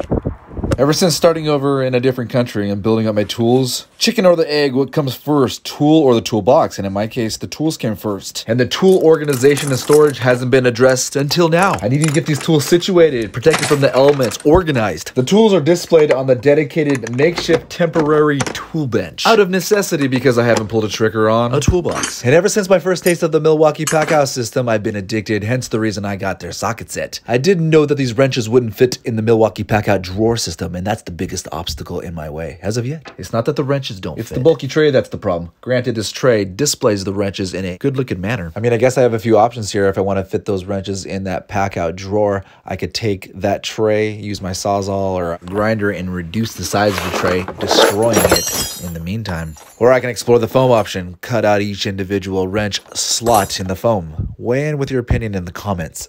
you Ever since starting over in a different country and building up my tools, chicken or the egg, what comes first, tool or the toolbox? And in my case, the tools came first. And the tool organization and storage hasn't been addressed until now. I need to get these tools situated, protected from the elements, organized. The tools are displayed on the dedicated makeshift temporary tool bench. Out of necessity because I haven't pulled a trigger on a toolbox. And ever since my first taste of the Milwaukee Packout system, I've been addicted, hence the reason I got their socket set. I didn't know that these wrenches wouldn't fit in the Milwaukee Packout drawer system system, and that's the biggest obstacle in my way as of yet. It's not that the wrenches don't It's fit. the bulky tray that's the problem. Granted, this tray displays the wrenches in a good looking manner. I mean, I guess I have a few options here. If I want to fit those wrenches in that Packout drawer, I could take that tray, use my Sawzall or grinder, and reduce the size of the tray, destroying it in the meantime. Or I can explore the foam option, cut out each individual wrench slot in the foam. Weigh in with your opinion in the comments.